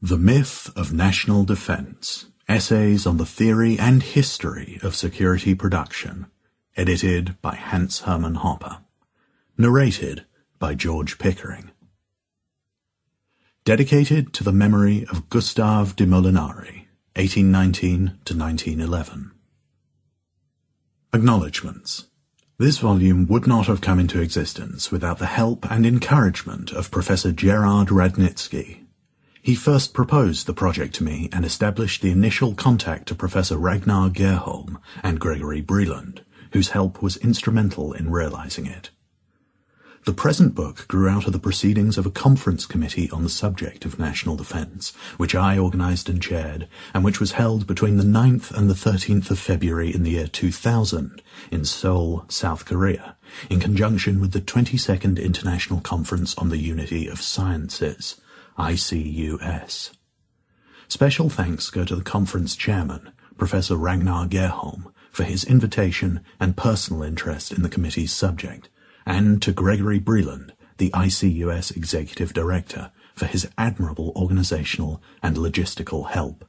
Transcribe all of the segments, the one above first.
The Myth of National Defense Essays on the Theory and History of Security Production, edited by Hans Hermann Hoppe, Narrated by George Pickering. Dedicated to the memory of Gustave de Molinari, 1819 to 1911. Acknowledgements. This volume would not have come into existence without the help and encouragement of Professor Gerard Radnitzky. He first proposed the project to me and established the initial contact to Professor Ragnar Gerholm and Gregory Breland, whose help was instrumental in realizing it. The present book grew out of the proceedings of a conference committee on the subject of national defence, which I organised and chaired, and which was held between the 9th and the 13th of February in the year 2000 in Seoul, South Korea, in conjunction with the 22nd International Conference on the Unity of Sciences, ICUS. Special thanks go to the conference chairman, Professor Ragnar Gerholm, for his invitation and personal interest in the committee's subject, and to Gregory Breland, the ICUS Executive Director, for his admirable organizational and logistical help.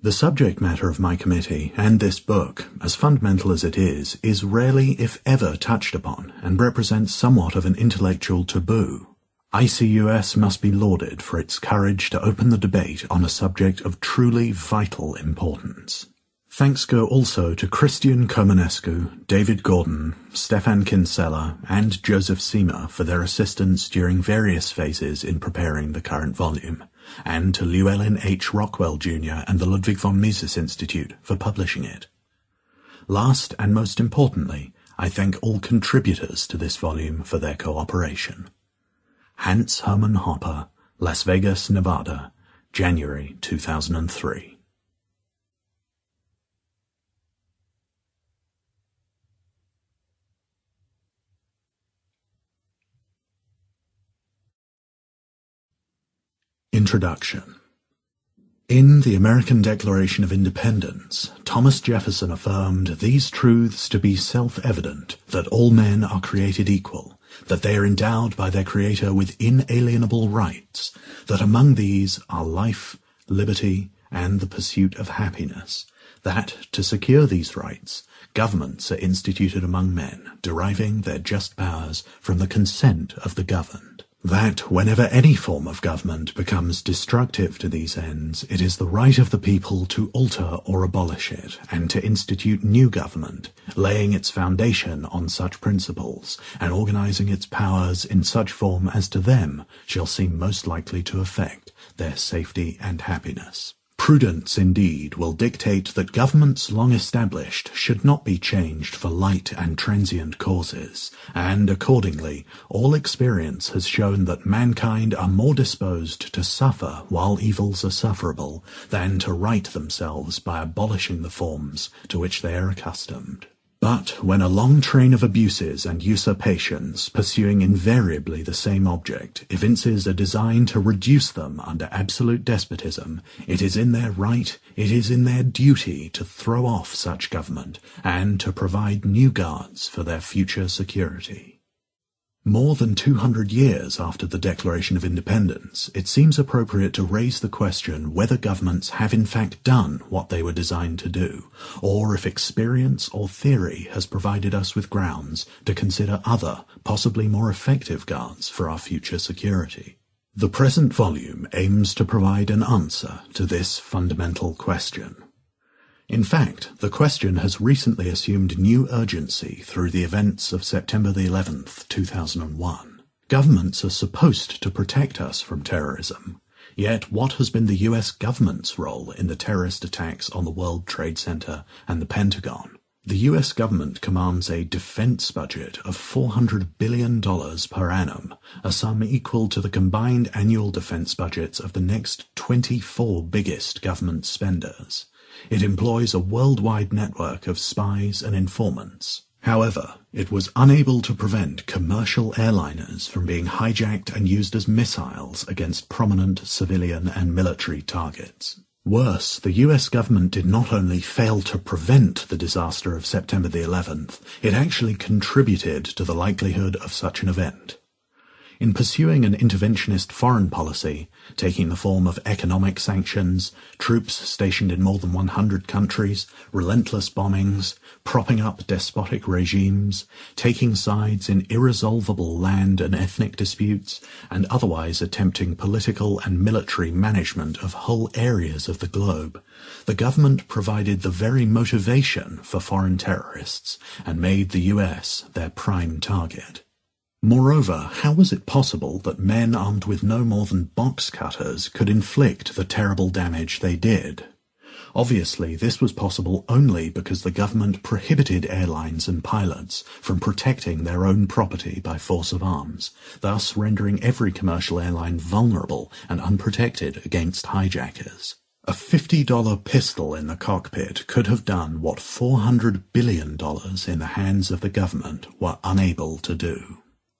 The subject matter of my committee and this book, as fundamental as it is, is rarely, if ever, touched upon and represents somewhat of an intellectual taboo. ICUS must be lauded for its courage to open the debate on a subject of truly vital importance. Thanks go also to Christian Comanescu, David Gordon, Stephan Kinsella, and Joseph Siemer for their assistance during various phases in preparing the current volume, and to Llewellyn H. Rockwell Jr. and the Ludwig von Mises Institute for publishing it. Last and most importantly, I thank all contributors to this volume for their cooperation. Hans Hermann Hoppe, Las Vegas, Nevada, January 2003. Introduction In the American Declaration of Independence, Thomas Jefferson affirmed these truths to be self-evident, that all men are created equal, that they are endowed by their Creator with inalienable rights, that among these are life, liberty, and the pursuit of happiness, that, to secure these rights, governments are instituted among men, deriving their just powers from the consent of the governed that whenever any form of government becomes destructive to these ends, it is the right of the people to alter or abolish it, and to institute new government, laying its foundation on such principles, and organizing its powers in such form as to them shall seem most likely to affect their safety and happiness. Prudence, indeed, will dictate that governments long established should not be changed for light and transient causes, and accordingly, all experience has shown that mankind are more disposed to suffer while evils are sufferable than to right themselves by abolishing the forms to which they are accustomed. But when a long train of abuses and usurpations, pursuing invariably the same object, evinces a design to reduce them under absolute despotism, it is in their right, it is in their duty to throw off such government, and to provide new guards for their future security. More than 200 years after the Declaration of Independence, it seems appropriate to raise the question whether governments have in fact done what they were designed to do, or if experience or theory has provided us with grounds to consider other, possibly more effective guards for our future security. The present volume aims to provide an answer to this fundamental question. In fact, the question has recently assumed new urgency through the events of September the 11th, 2001. Governments are supposed to protect us from terrorism. Yet what has been the US government's role in the terrorist attacks on the World Trade Center and the Pentagon? The US government commands a defense budget of $400 billion per annum, a sum equal to the combined annual defense budgets of the next 24 biggest government spenders. It employs a worldwide network of spies and informants. However, it was unable to prevent commercial airliners from being hijacked and used as missiles against prominent civilian and military targets. Worse, the US government did not only fail to prevent the disaster of September the 11th, it actually contributed to the likelihood of such an event. In pursuing an interventionist foreign policy, taking the form of economic sanctions, troops stationed in more than 100 countries, relentless bombings, propping up despotic regimes, taking sides in irresolvable land and ethnic disputes, and otherwise attempting political and military management of whole areas of the globe, the government provided the very motivation for foreign terrorists and made the US their prime target. Moreover, how was it possible that men armed with no more than box cutters could inflict the terrible damage they did? Obviously, this was possible only because the government prohibited airlines and pilots from protecting their own property by force of arms, thus rendering every commercial airline vulnerable and unprotected against hijackers. A $50 pistol in the cockpit could have done what $400 billion in the hands of the government were unable to do.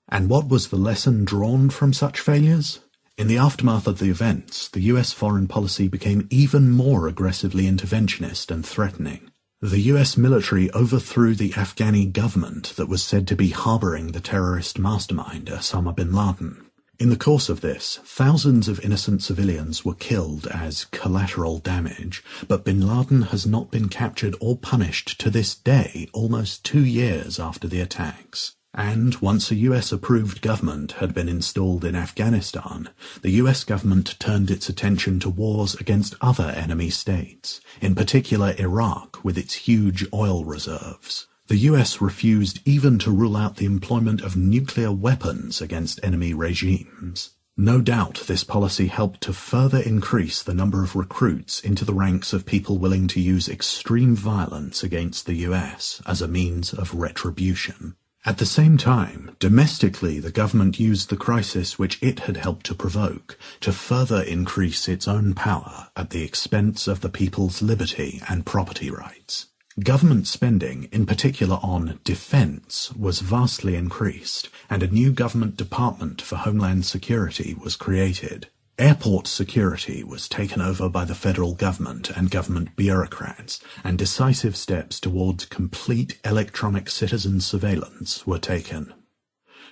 And what was the lesson drawn from such failures? In the aftermath of the events, the US foreign policy became even more aggressively interventionist and threatening. The US military overthrew the Afghani government that was said to be harboring the terrorist mastermind Osama bin Laden. In the course of this, thousands of innocent civilians were killed as collateral damage, but bin Laden has not been captured or punished to this day, almost two years after the attacks. And once a US approved government had been installed in Afghanistan, the US government turned its attention to wars against other enemy states, in particular Iraq with its huge oil reserves. The US refused even to rule out the employment of nuclear weapons against enemy regimes. No doubt this policy helped to further increase the number of recruits into the ranks of people willing to use extreme violence against the US as a means of retribution. At the same time, domestically the government used the crisis which it had helped to provoke to further increase its own power at the expense of the people's liberty and property rights. Government spending, in particular on defence, was vastly increased, and a new government department for Homeland Security was created. Airport security was taken over by the federal government and government bureaucrats, and decisive steps towards complete electronic citizen surveillance were taken.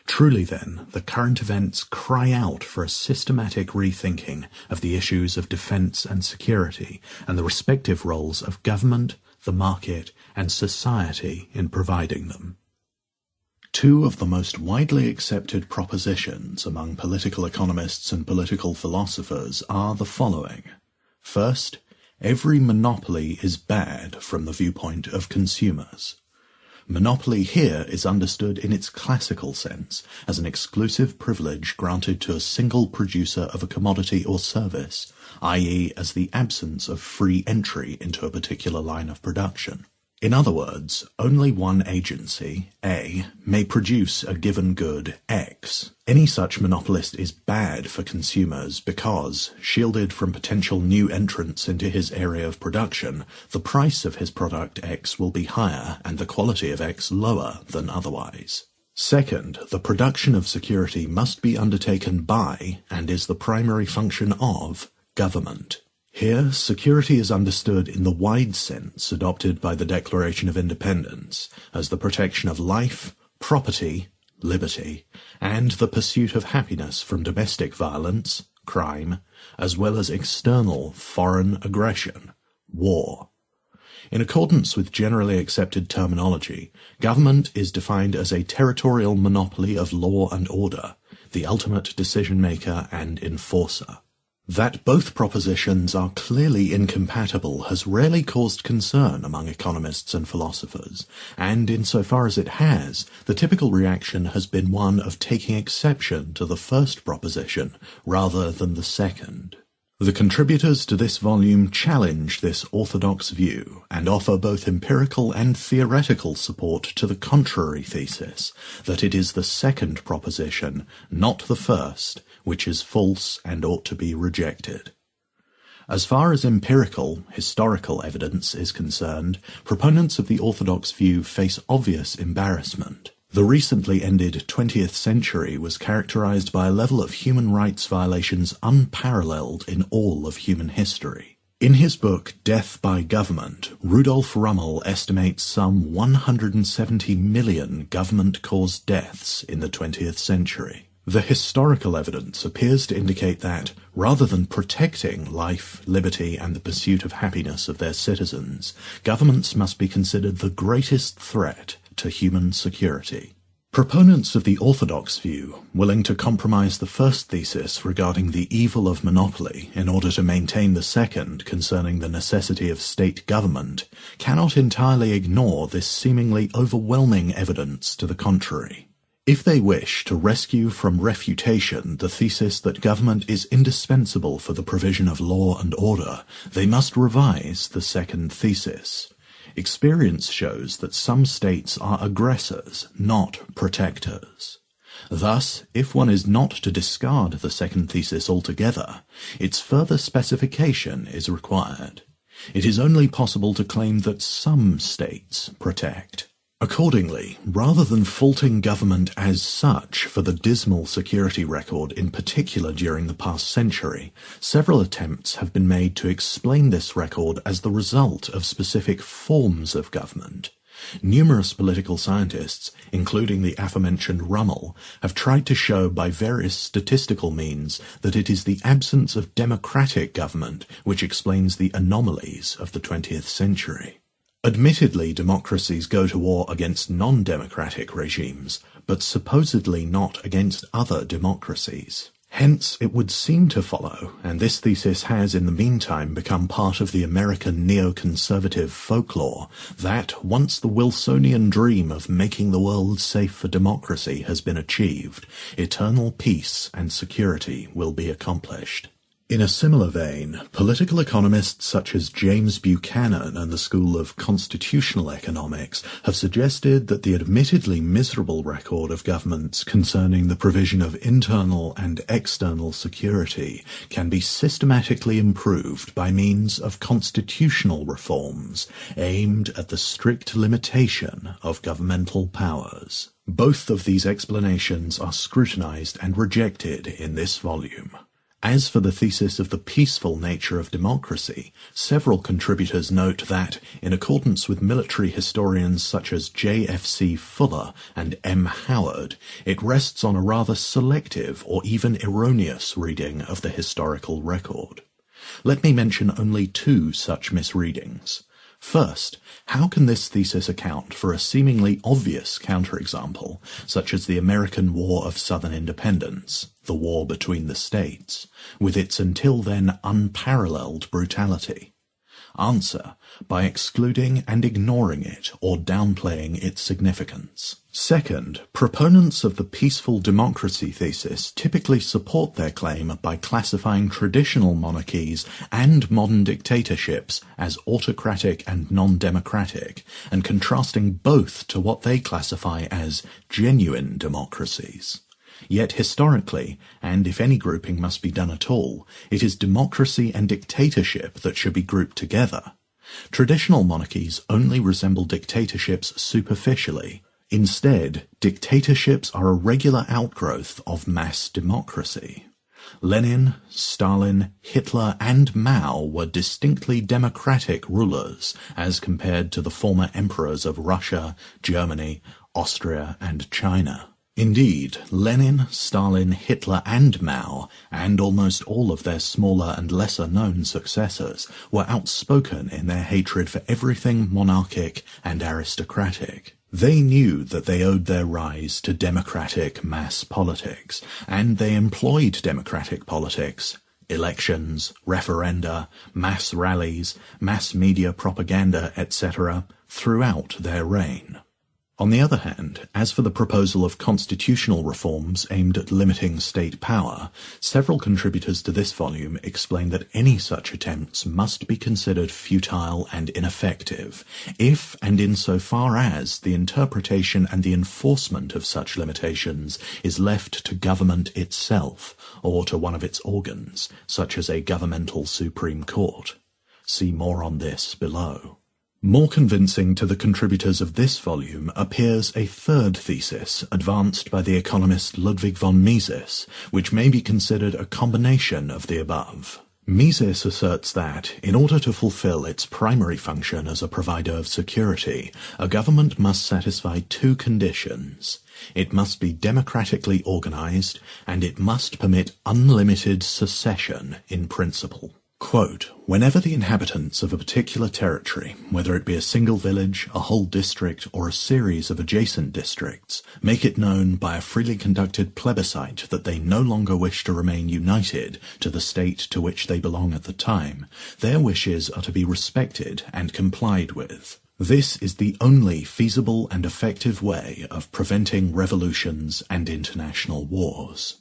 Truly then, the current events cry out for a systematic rethinking of the issues of defence and security and the respective roles of government, the market, and society in providing them. Two of the most widely accepted propositions among political economists and political philosophers are the following. First, every monopoly is bad from the viewpoint of consumers. Monopoly here is understood in its classical sense as an exclusive privilege granted to a single producer of a commodity or service, i.e. as the absence of free entry into a particular line of production. In other words, only one agency, A, may produce a given good, X. Any such monopolist is bad for consumers because, shielded from potential new entrants into his area of production, the price of his product X will be higher and the quality of X lower than otherwise. Second, the production of security must be undertaken by, and is the primary function of, government. Here, security is understood in the wide sense adopted by the Declaration of Independence as the protection of life, property, liberty, and the pursuit of happiness from domestic violence, crime, as well as external foreign aggression, war. In accordance with generally accepted terminology, government is defined as a territorial monopoly of law and order, the ultimate decision maker and enforcer. That both propositions are clearly incompatible has rarely caused concern among economists and philosophers, and insofar as it has, the typical reaction has been one of taking exception to the first proposition rather than the second. The contributors to this volume challenge this orthodox view and offer both empirical and theoretical support to the contrary thesis that it is the second proposition, not the first, which is false and ought to be rejected. As far as empirical, historical evidence is concerned, proponents of the orthodox view face obvious embarrassment. The recently ended 20th century was characterized by a level of human rights violations unparalleled in all of human history. In his book Death by Government, Rudolf Rummel estimates some 170 million government caused deaths in the 20th century. The historical evidence appears to indicate that, rather than protecting life, liberty, and the pursuit of happiness of their citizens, governments must be considered the greatest threat to human security. Proponents of the orthodox view, willing to compromise the first thesis regarding the evil of monopoly in order to maintain the second concerning the necessity of state government, cannot entirely ignore this seemingly overwhelming evidence to the contrary. If they wish to rescue from refutation the thesis that government is indispensable for the provision of law and order, they must revise the second thesis. Experience shows that some states are aggressors, not protectors. Thus, if one is not to discard the second thesis altogether, its further specification is required. It is only possible to claim that some states protect. Accordingly, rather than faulting government as such for the dismal security record in particular during the past century, several attempts have been made to explain this record as the result of specific forms of government. Numerous political scientists, including the aforementioned Rummel, have tried to show by various statistical means that it is the absence of democratic government which explains the anomalies of the 20th century. Admittedly, democracies go to war against non-democratic regimes, but supposedly not against other democracies. Hence, it would seem to follow, and this thesis has in the meantime become part of the American neoconservative folklore, that once the Wilsonian dream of making the world safe for democracy has been achieved, eternal peace and security will be accomplished. In a similar vein, political economists such as James Buchanan and the School of Constitutional Economics have suggested that the admittedly miserable record of governments concerning the provision of internal and external security can be systematically improved by means of constitutional reforms aimed at the strict limitation of governmental powers. Both of these explanations are scrutinized and rejected in this volume. As for the thesis of the peaceful nature of democracy, several contributors note that, in accordance with military historians such as J.F.C. Fuller and M. Howard, it rests on a rather selective or even erroneous reading of the historical record. Let me mention only two such misreadings. First, how can this thesis account for a seemingly obvious counterexample, such as the American War of Southern Independence, the war between the states, with its until then unparalleled brutality? Answer, by excluding and ignoring it or downplaying its significance. Second, proponents of the peaceful democracy thesis typically support their claim by classifying traditional monarchies and modern dictatorships as autocratic and non-democratic, and contrasting both to what they classify as genuine democracies. Yet historically, and if any grouping must be done at all, it is democracy and dictatorship that should be grouped together. Traditional monarchies only resemble dictatorships superficially. Instead, dictatorships are a regular outgrowth of mass democracy. Lenin, Stalin, Hitler, and Mao were distinctly democratic rulers as compared to the former emperors of Russia, Germany, Austria, and China. Indeed, Lenin, Stalin, Hitler and Mao, and almost all of their smaller and lesser known successors, were outspoken in their hatred for everything monarchic and aristocratic. They knew that they owed their rise to democratic mass politics, and they employed democratic politics, elections, referenda, mass rallies, mass media propaganda, etc., throughout their reign. On the other hand, as for the proposal of constitutional reforms aimed at limiting state power, several contributors to this volume explain that any such attempts must be considered futile and ineffective, if and insofar as the interpretation and the enforcement of such limitations is left to government itself, or to one of its organs, such as a governmental Supreme Court. See more on this below. More convincing to the contributors of this volume appears a third thesis advanced by the economist Ludwig von Mises, which may be considered a combination of the above. Mises asserts that, in order to fulfill its primary function as a provider of security, a government must satisfy two conditions. It must be democratically organized, and it must permit unlimited secession in principle. Quote, Whenever the inhabitants of a particular territory, whether it be a single village, a whole district, or a series of adjacent districts, make it known by a freely conducted plebiscite that they no longer wish to remain united to the state to which they belong at the time, their wishes are to be respected and complied with. This is the only feasible and effective way of preventing revolutions and international wars.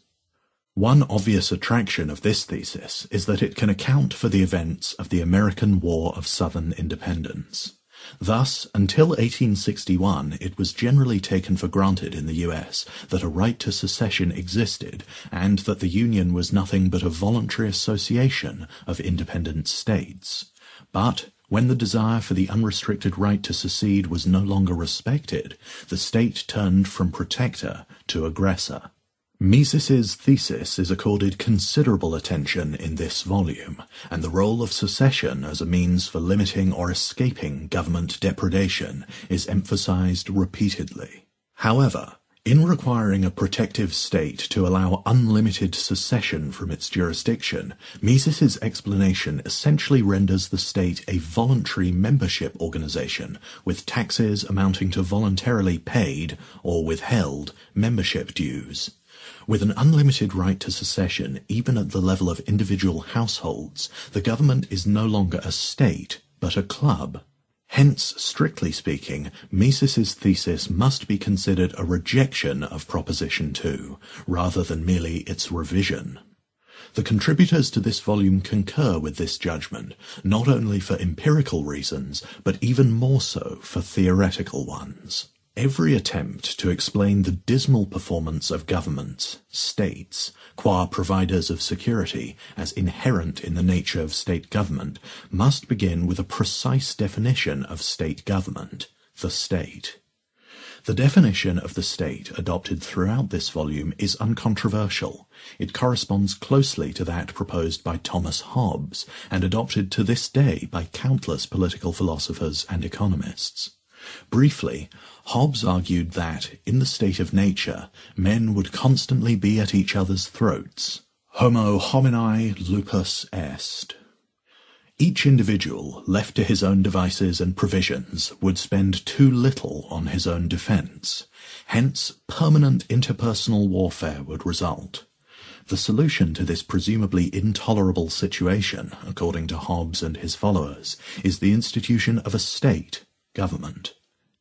One obvious attraction of this thesis is that it can account for the events of the American War of Southern Independence. Thus, until 1861, it was generally taken for granted in the US that a right to secession existed and that the Union was nothing but a voluntary association of independent states. But when the desire for the unrestricted right to secede was no longer respected, the state turned from protector to aggressor. Mises's thesis is accorded considerable attention in this volume, and the role of secession as a means for limiting or escaping government depredation is emphasized repeatedly. However, in requiring a protective state to allow unlimited secession from its jurisdiction, Mises's explanation essentially renders the state a voluntary membership organization with taxes amounting to voluntarily paid or withheld membership dues. With an unlimited right to secession, even at the level of individual households, the government is no longer a state, but a club. Hence, strictly speaking, Mises's thesis must be considered a rejection of Proposition 2, rather than merely its revision. The contributors to this volume concur with this judgment, not only for empirical reasons, but even more so for theoretical ones. Every attempt to explain the dismal performance of governments, states, qua providers of security, as inherent in the nature of state government, must begin with a precise definition of state government, the state. The definition of the state adopted throughout this volume is uncontroversial. It corresponds closely to that proposed by Thomas Hobbes and adopted to this day by countless political philosophers and economists. Briefly, Hobbes argued that, in the state of nature, men would constantly be at each other's throats. Homo homini lupus est. Each individual, left to his own devices and provisions, would spend too little on his own defense. Hence, permanent interpersonal warfare would result. The solution to this presumably intolerable situation, according to Hobbes and his followers, is the institution of a state, government.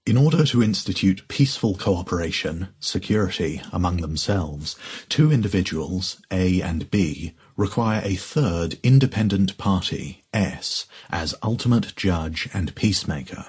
In order to institute peaceful cooperation, security, among themselves, two individuals, A and B, require a third independent party, S, as ultimate judge and peacemaker.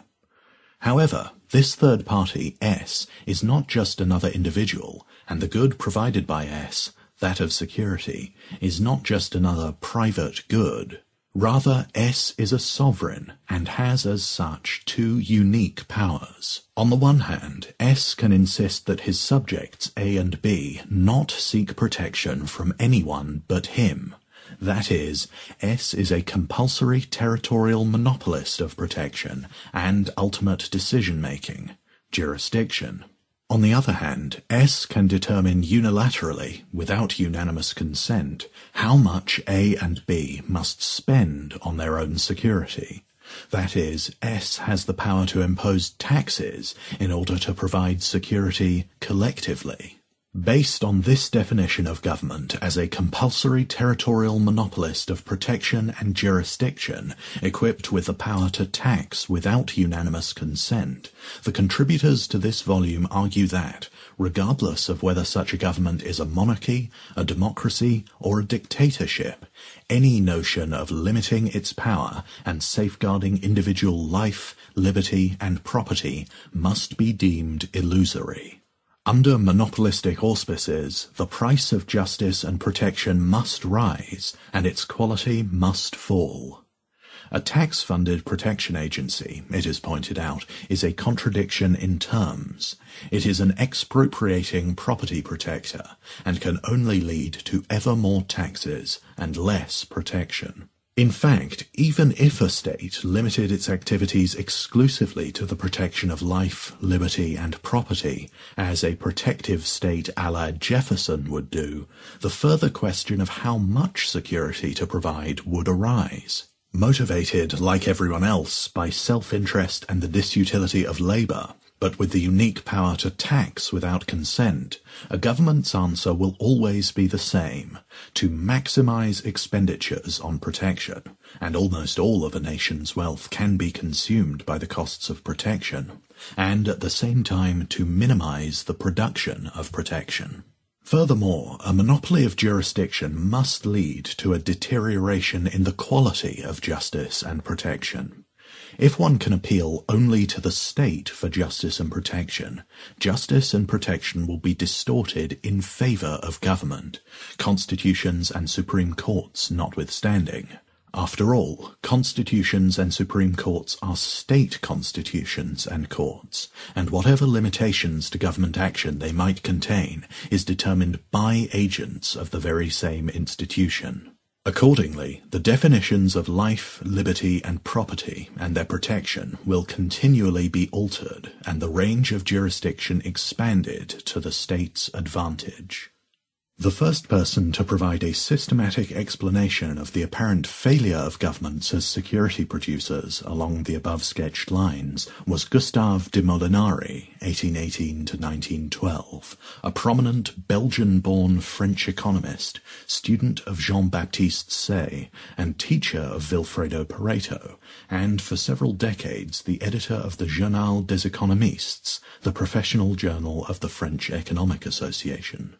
However, this third party, S, is not just another individual, and the good provided by S, that of security, is not just another private good. Rather, S is a sovereign and has as such two unique powers. On the one hand, S can insist that his subjects A and B not seek protection from anyone but him. That is, S is a compulsory territorial monopolist of protection and ultimate decision-making, jurisdiction. On the other hand, S can determine unilaterally, without unanimous consent, how much A and B must spend on their own security. That is, S has the power to impose taxes in order to provide security collectively. Based on this definition of government as a compulsory territorial monopolist of protection and jurisdiction, equipped with the power to tax without unanimous consent, the contributors to this volume argue that, regardless of whether such a government is a monarchy, a democracy, or a dictatorship, any notion of limiting its power and safeguarding individual life, liberty, and property must be deemed illusory. Under monopolistic auspices, the price of justice and protection must rise, and its quality must fall. A tax-funded protection agency, it is pointed out, is a contradiction in terms. It is an expropriating property protector and can only lead to ever more taxes and less protection. In fact, even if a state limited its activities exclusively to the protection of life, liberty, and property, as a protective state a la Jefferson would do, the further question of how much security to provide would arise. Motivated, like everyone else, by self-interest and the disutility of labour, but with the unique power to tax without consent, a government's answer will always be the same, to maximize expenditures on protection, and almost all of a nation's wealth can be consumed by the costs of protection, and at the same time to minimize the production of protection. Furthermore, a monopoly of jurisdiction must lead to a deterioration in the quality of justice and protection. If one can appeal only to the state for justice and protection, justice and protection will be distorted in favor of government, constitutions and supreme courts notwithstanding. After all, constitutions and supreme courts are state constitutions and courts, and whatever limitations to government action they might contain is determined by agents of the very same institution. Accordingly, the definitions of life, liberty, and property and their protection will continually be altered and the range of jurisdiction expanded to the state's advantage. The first person to provide a systematic explanation of the apparent failure of governments as security producers along the above sketched lines was Gustave de Molinari, 1818 to 1912, a prominent Belgian-born French economist, student of Jean-Baptiste Say, and teacher of Vilfredo Pareto, and for several decades the editor of the Journal des Economistes, the professional journal of the French Economic Association.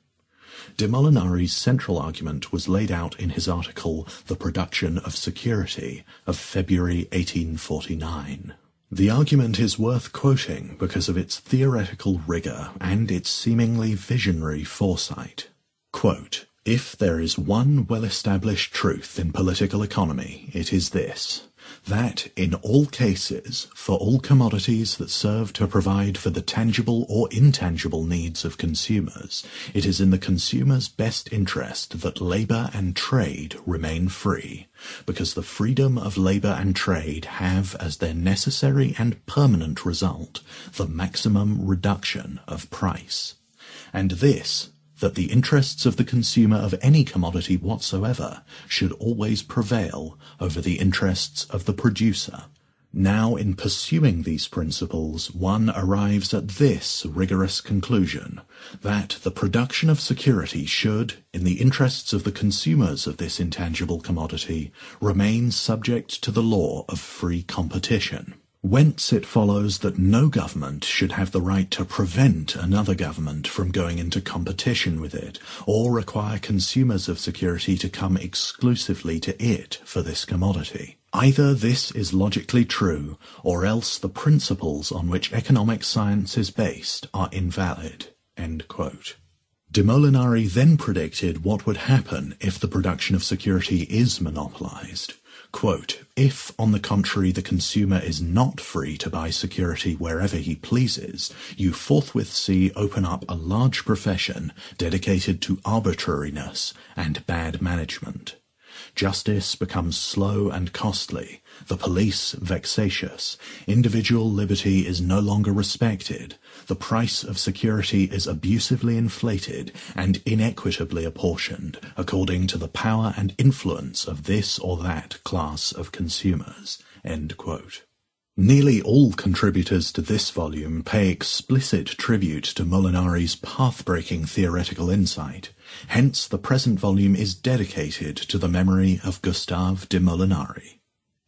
De Molinari's central argument was laid out in his article The Production of Security of February 1849. The argument is worth quoting because of its theoretical rigor and its seemingly visionary foresight. Quote, if there is one well-established truth in political economy, it is this that in all cases, for all commodities that serve to provide for the tangible or intangible needs of consumers, it is in the consumer's best interest that labor and trade remain free, because the freedom of labor and trade have as their necessary and permanent result the maximum reduction of price. And this, that the interests of the consumer of any commodity whatsoever should always prevail over the interests of the producer. Now, in pursuing these principles, one arrives at this rigorous conclusion that the production of security should, in the interests of the consumers of this intangible commodity, remain subject to the law of free competition. Whence it follows that no government should have the right to prevent another government from going into competition with it, or require consumers of security to come exclusively to it for this commodity. Either this is logically true, or else the principles on which economic science is based are invalid. De Molinari then predicted what would happen if the production of security is monopolized. Quote, if, on the contrary, the consumer is not free to buy security wherever he pleases, you forthwith see open up a large profession dedicated to arbitrariness and bad management. Justice becomes slow and costly, the police vexatious, individual liberty is no longer respected, the price of security is abusively inflated and inequitably apportioned according to the power and influence of this or that class of consumers. Nearly all contributors to this volume pay explicit tribute to Molinari's path-breaking theoretical insight. Hence, the present volume is dedicated to the memory of Gustave de Molinari.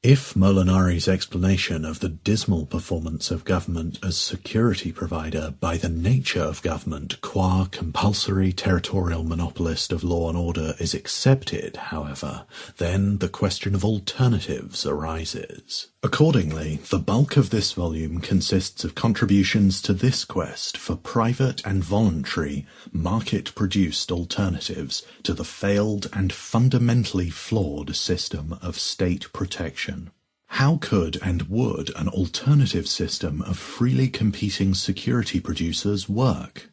If Molinari's explanation of the dismal performance of government as security provider by the nature of government qua compulsory territorial monopolist of law and order is accepted, however, then the question of alternatives arises. Accordingly, the bulk of this volume consists of contributions to this quest for private and voluntary, market-produced alternatives to the failed and fundamentally flawed system of state protection. How could and would an alternative system of freely competing security producers work?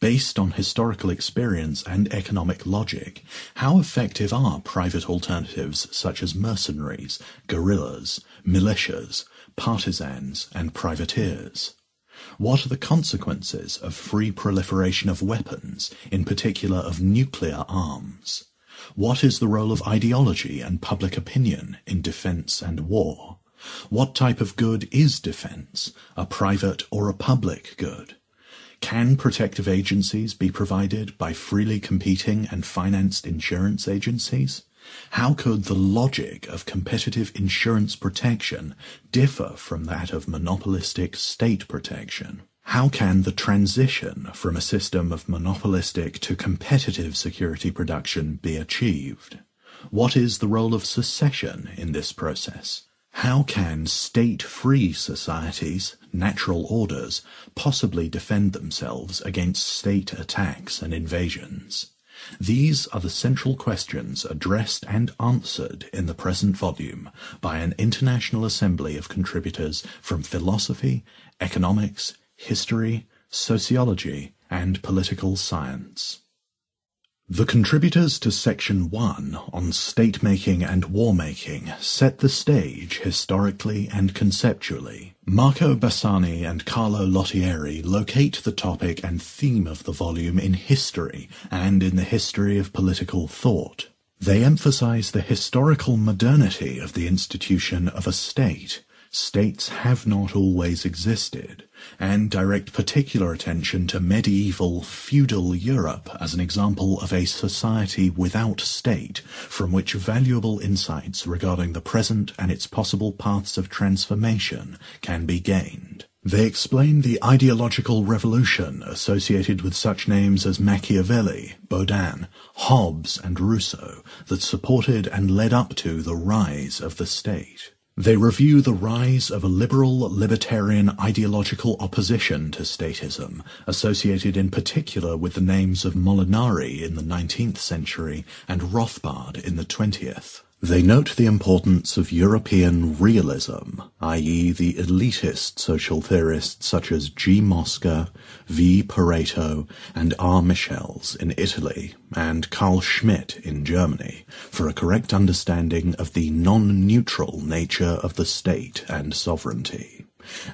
Based on historical experience and economic logic, how effective are private alternatives such as mercenaries, guerrillas, militias, partisans, and privateers? What are the consequences of free proliferation of weapons, in particular of nuclear arms? What is the role of ideology and public opinion in defense and war? What type of good is defense, a private or a public good? Can protective agencies be provided by freely competing and financed insurance agencies? How could the logic of competitive insurance protection differ from that of monopolistic state protection? How can the transition from a system of monopolistic to competitive security production be achieved? What is the role of secession in this process? How can state-free societies, natural orders, possibly defend themselves against state attacks and invasions? These are the central questions addressed and answered in the present volume by an international assembly of contributors from philosophy, economics, history, sociology, and political science. The contributors to Section 1 on state-making and war-making set the stage historically and conceptually. Marco Bassani and Carlo Lottieri locate the topic and theme of the volume in history and in the history of political thought. They emphasize the historical modernity of the institution of a state. States have not always existed and direct particular attention to medieval feudal Europe as an example of a society without state from which valuable insights regarding the present and its possible paths of transformation can be gained. They explain the ideological revolution associated with such names as Machiavelli, Bodin, Hobbes, and Rousseau that supported and led up to the rise of the state. They review the rise of a liberal libertarian ideological opposition to statism, associated in particular with the names of Molinari in the 19th century and Rothbard in the 20th. They note the importance of European realism, i.e. the elitist social theorists such as G. Mosca, V. Pareto, and R. Michels in Italy, and Carl Schmitt in Germany, for a correct understanding of the non-neutral nature of the state and sovereignty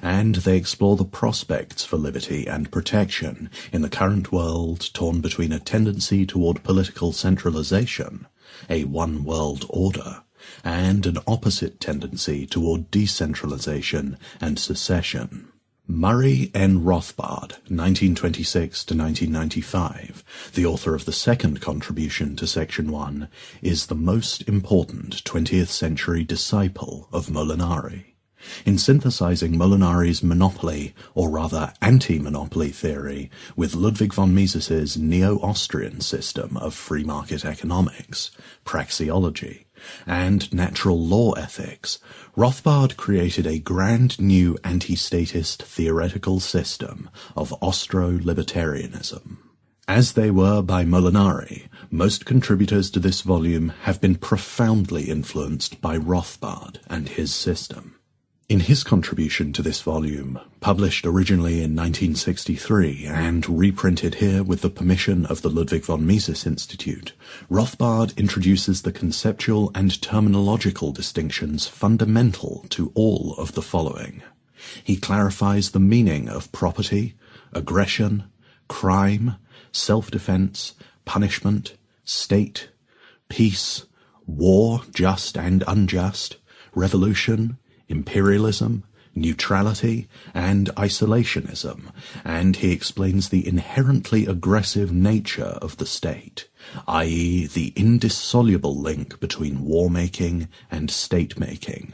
and they explore the prospects for liberty and protection in the current world torn between a tendency toward political centralization a one world order, and an opposite tendency toward decentralization and secession. Murray N. Rothbard, 1926 to 1995, the author of the second contribution to Section 1, is the most important 20th century disciple of Molinari. In synthesizing Molinari's monopoly, or rather anti-monopoly theory, with Ludwig von Mises's neo-Austrian system of free market economics, praxeology, and natural law ethics, Rothbard created a grand new anti-statist theoretical system of Austro-libertarianism. As they were by Molinari, most contributors to this volume have been profoundly influenced by Rothbard and his system. In his contribution to this volume, published originally in 1963 and reprinted here with the permission of the Ludwig von Mises Institute, Rothbard introduces the conceptual and terminological distinctions fundamental to all of the following. He clarifies the meaning of property, aggression, crime, self-defense, punishment, state, peace, war, just and unjust, revolution, imperialism, neutrality, and isolationism, and he explains the inherently aggressive nature of the state, i.e. the indissoluble link between war-making and state-making.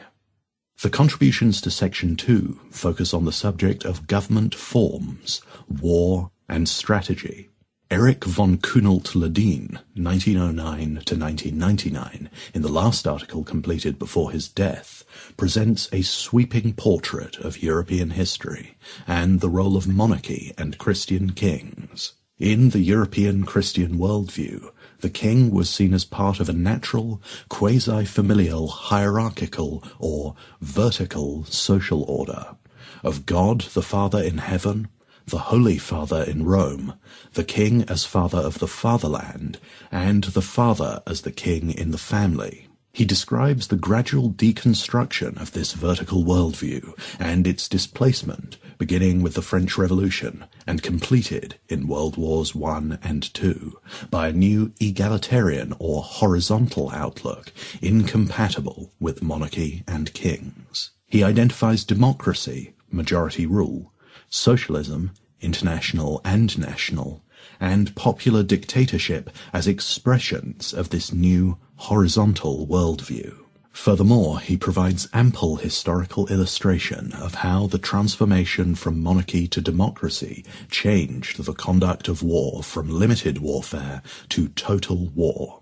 The contributions to Section 2 focus on the subject of government forms, war, and strategy. Erik von Kuehnelt-Leddihn, 1909 to 1999, in the last article completed before his death, presents a sweeping portrait of European history and the role of monarchy and Christian kings. In the European Christian worldview, the king was seen as part of a natural, quasi-familial, hierarchical, or vertical social order, of God the Father in heaven, the Holy Father in Rome, the king as father of the fatherland, and the father as the king in the family. He describes the gradual deconstruction of this vertical worldview and its displacement, beginning with the French Revolution and completed in World Wars I and II, by a new egalitarian or horizontal outlook incompatible with monarchy and kings. He identifies democracy, majority rule, socialism, international and national, and popular dictatorship as expressions of this new horizontal worldview. Furthermore, he provides ample historical illustration of how the transformation from monarchy to democracy changed the conduct of war from limited warfare to total war.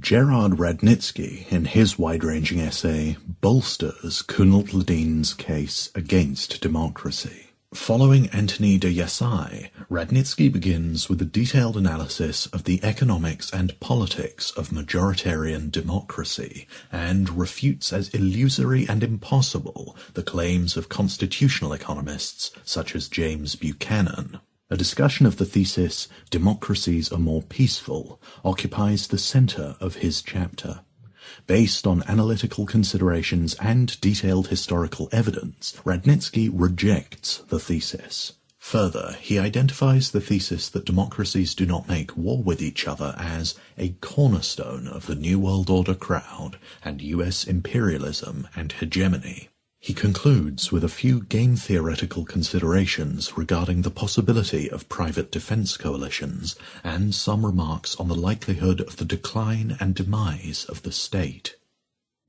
Gerard Radnitzky, in his wide-ranging essay, bolsters Kuehnelt-Leddihn's case against democracy. Following Anthony de Jasay, Radnitzky begins with a detailed analysis of the economics and politics of majoritarian democracy and refutes as illusory and impossible the claims of constitutional economists such as James Buchanan. A discussion of the thesis, Democracies are more peaceful, occupies the center of his chapter. Based on analytical considerations and detailed historical evidence, Radnitzky rejects the thesis. Further, he identifies the thesis that democracies do not make war with each other as a cornerstone of the New World Order crowd and US imperialism and hegemony. He concludes with a few game theoretical considerations regarding the possibility of private defense coalitions and some remarks on the likelihood of the decline and demise of the state.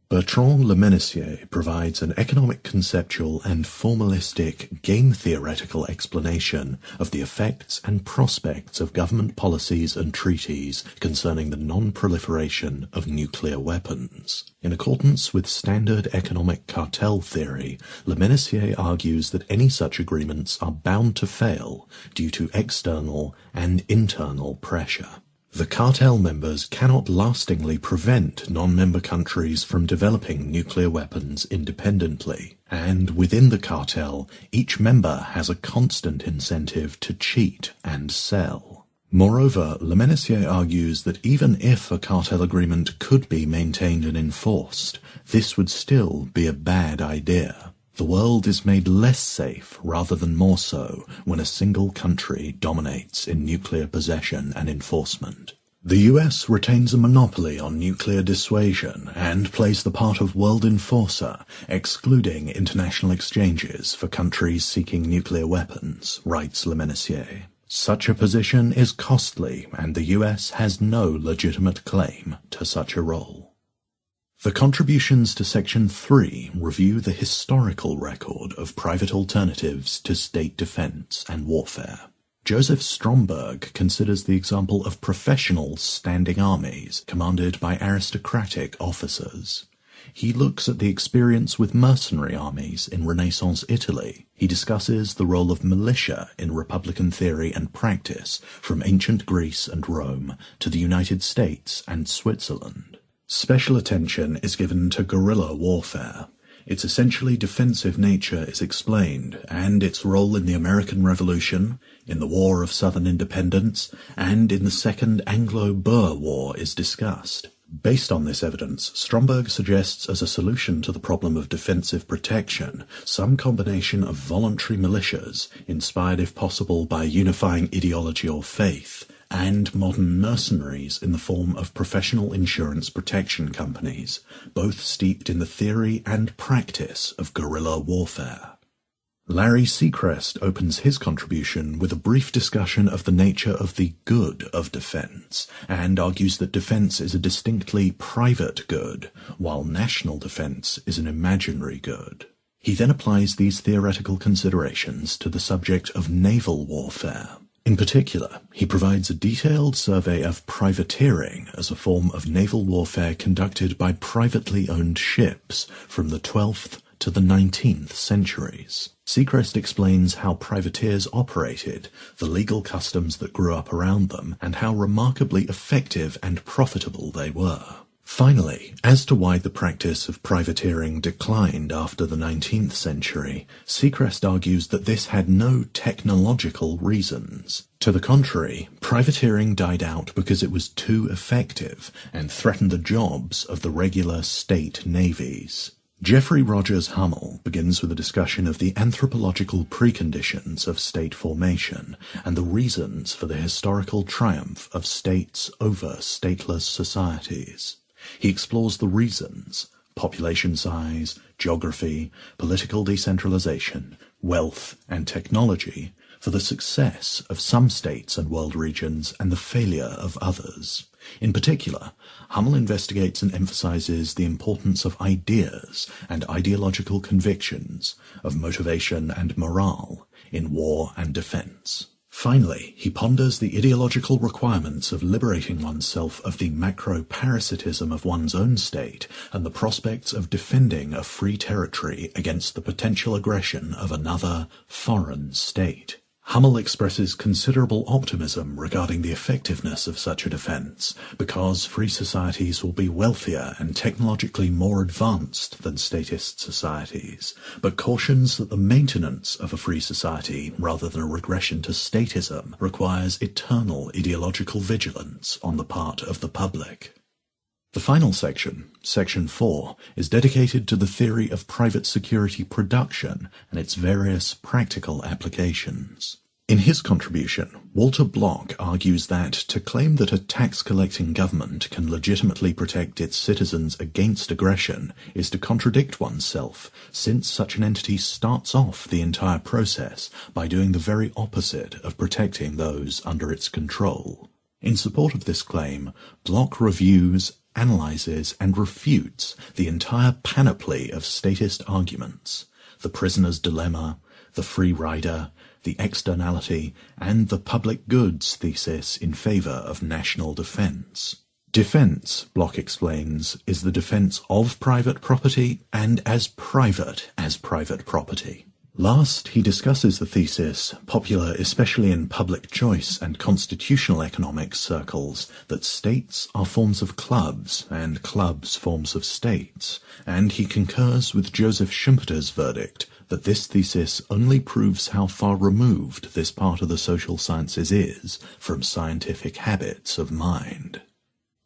Bertrand Lemennicier provides an economic conceptual and formalistic game theoretical explanation of the effects and prospects of government policies and treaties concerning the non-proliferation of nuclear weapons. In accordance with standard economic cartel theory, Lemennicier argues that any such agreements are bound to fail due to external and internal pressure. The cartel members cannot lastingly prevent non-member countries from developing nuclear weapons independently, and within the cartel, each member has a constant incentive to cheat and sell. Moreover, Lemennicier argues that even if a cartel agreement could be maintained and enforced, this would still be a bad idea. The world is made less safe rather than more so when a single country dominates in nuclear possession and enforcement. The US retains a monopoly on nuclear dissuasion and plays the part of world enforcer, excluding international exchanges for countries seeking nuclear weapons, writes Le. Such a position is costly and the US has no legitimate claim to such a role. The contributions to Section 3 review the historical record of private alternatives to state defense and warfare. Joseph Stromberg considers the example of professional standing armies commanded by aristocratic officers. He looks at the experience with mercenary armies in Renaissance Italy. He discusses the role of militia in Republican theory and practice from ancient Greece and Rome to the United States and Switzerland. Special attention is given to guerrilla warfare. Its essentially defensive nature is explained, and its role in the American Revolution, in the War of Southern Independence, and in the Second Anglo-Boer War is discussed. Based on this evidence, Stromberg suggests as a solution to the problem of defensive protection some combination of voluntary militias, inspired if possible by unifying ideology or faith, and modern mercenaries in the form of professional insurance protection companies, both steeped in the theory and practice of guerrilla warfare. Larry Sechrest opens his contribution with a brief discussion of the nature of the good of defense and argues that defense is a distinctly private good, while national defense is an imaginary good. He then applies these theoretical considerations to the subject of naval warfare. In particular, he provides a detailed survey of privateering as a form of naval warfare conducted by privately owned ships from the 12th to the 19th centuries. Sechrest explains how privateers operated, the legal customs that grew up around them, and how remarkably effective and profitable they were. Finally, as to why the practice of privateering declined after the 19th century, Sechrest argues that this had no technological reasons. To the contrary, privateering died out because it was too effective and threatened the jobs of the regular state navies. Jeffrey Rogers Hummel begins with a discussion of the anthropological preconditions of state formation and the reasons for the historical triumph of states over stateless societies. He explores the reasons population size, geography, political decentralization, wealth, and technology for the success of some states and world regions and the failure of others. In particular, Hummel investigates and emphasizes the importance of ideas and ideological convictions, of motivation and morale in war and defense. Finally, he ponders the ideological requirements of liberating oneself of the macro-parasitism of one's own state and the prospects of defending a free territory against the potential aggression of another, foreign state. Hummel expresses considerable optimism regarding the effectiveness of such a defense, because free societies will be wealthier and technologically more advanced than statist societies, but cautions that the maintenance of a free society, rather than a regression to statism, requires eternal ideological vigilance on the part of the public. The final section, section 4, is dedicated to the theory of private security production and its various practical applications. In his contribution, Walter Block argues that to claim that a tax collecting government can legitimately protect its citizens against aggression is to contradict oneself, since such an entity starts off the entire process by doing the very opposite of protecting those under its control. In support of this claim, Block reviews analyzes and refutes the entire panoply of statist arguments, the prisoner's dilemma, the free rider, the externality, and the public goods thesis in favor of national defense. Defense, Block explains, is the defense of private property and as private as private property. Last, he discusses the thesis, popular especially in public choice and constitutional economics circles, that states are forms of clubs and clubs forms of states, and he concurs with Joseph Schumpeter's verdict that this thesis only proves how far removed this part of the social sciences is from scientific habits of mind.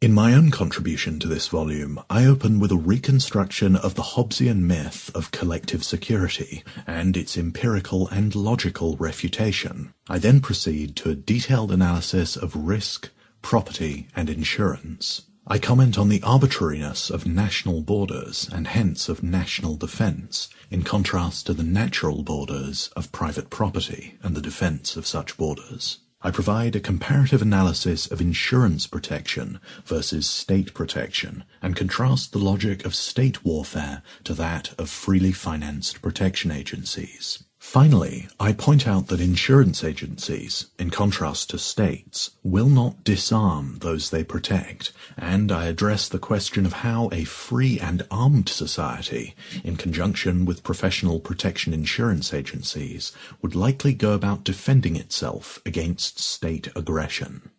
In my own contribution to this volume, I open with a reconstruction of the Hobbesian myth of collective security and its empirical and logical refutation. I then proceed to a detailed analysis of risk, property, and insurance. I comment on the arbitrariness of national borders and hence of national defense, in contrast to the natural borders of private property and the defense of such borders. I provide a comparative analysis of insurance protection versus state protection and contrast the logic of state warfare to that of freely financed protection agencies. Finally, I point out that insurance agencies, in contrast to states, will not disarm those they protect, and I address the question of how a free and armed society, in conjunction with professional protection insurance agencies, would likely go about defending itself against state aggression.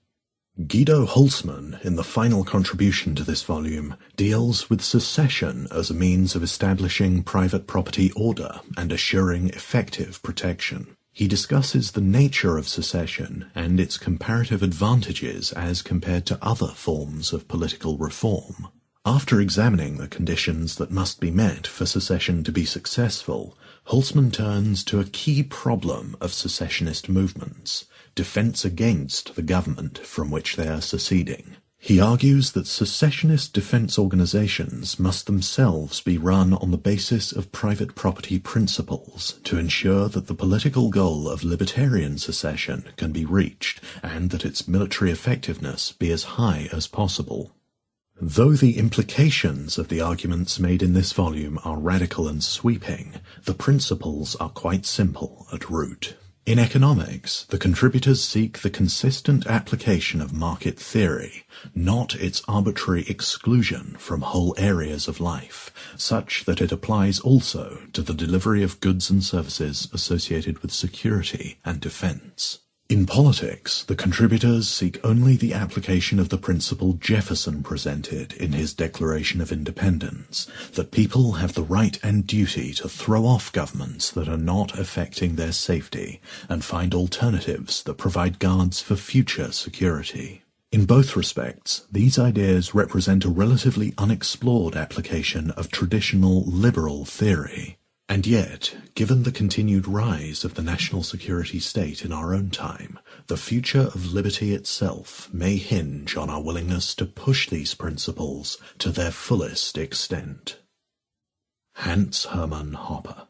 Guido Hülsmann, in the final contribution to this volume, deals with secession as a means of establishing private property order and assuring effective protection. He discusses the nature of secession and its comparative advantages as compared to other forms of political reform. After examining the conditions that must be met for secession to be successful, Hülsmann turns to a key problem of secessionist movements, defense against the government from which they are seceding. He argues that secessionist defense organizations must themselves be run on the basis of private property principles to ensure that the political goal of libertarian secession can be reached and that its military effectiveness be as high as possible. Though the implications of the arguments made in this volume are radical and sweeping, the principles are quite simple at root. In economics, the contributors seek the consistent application of market theory, not its arbitrary exclusion from whole areas of life, such that it applies also to the delivery of goods and services associated with security and defense. In politics, the contributors seek only the application of the principle Jefferson presented in his Declaration of Independence, that people have the right and duty to throw off governments that are not affecting their safety and find alternatives that provide guards for future security. In both respects, these ideas represent a relatively unexplored application of traditional liberal theory. And yet, given the continued rise of the national security state in our own time, the future of liberty itself may hinge on our willingness to push these principles to their fullest extent. Hans Hermann Hoppe